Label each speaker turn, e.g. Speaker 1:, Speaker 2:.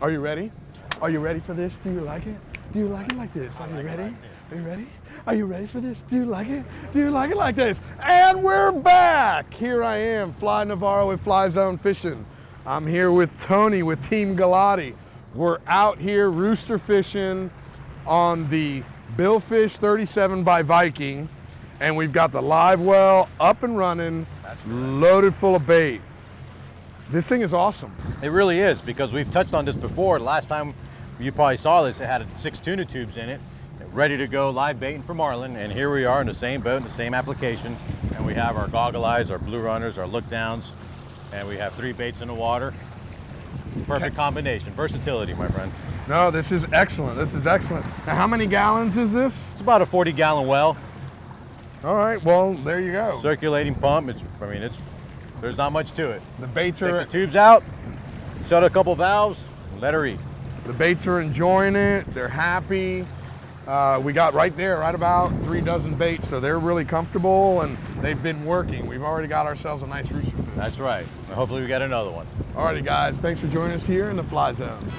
Speaker 1: Are you ready? Are you ready for this? Do you like it? Do you like it like this? Are you ready? Are you ready? Are you ready for this? Do you like it? Do you like it like this? And we're back. Here I am, Fly Navarro with Fly Zone Fishing. I'm here with Tony with Team Galati. We're out here rooster fishing on the Billfish 37 by Viking, and we've got the live well up and running, loaded full of bait. This thing is awesome.
Speaker 2: It really is because we've touched on this before. Last time you probably saw this, it had six tuna tubes in it, ready to go live baiting for marlin. And here we are in the same boat, in the same application. And we have our goggle eyes, our blue runners, our look downs, and we have three baits in the water. Perfect combination, versatility, my friend.
Speaker 1: No, this is excellent. This is excellent. Now, how many gallons is this?
Speaker 2: It's about a 40 gallon well,
Speaker 1: All right, well, there you go.
Speaker 2: circulating pump. It's, I mean, it's, there's not much to it.
Speaker 1: The baits
Speaker 2: Take
Speaker 1: are
Speaker 2: the tubes out, shut a couple valves, let her eat.
Speaker 1: the baits are enjoying it. They're happy. Uh, we got right there, right about three dozen baits, so they're really comfortable and they've been working. We've already got ourselves a nice rooster fish.
Speaker 2: That's right. Hopefully we get another one.
Speaker 1: Alrighty, guys, thanks for joining us here in the Fly Zone.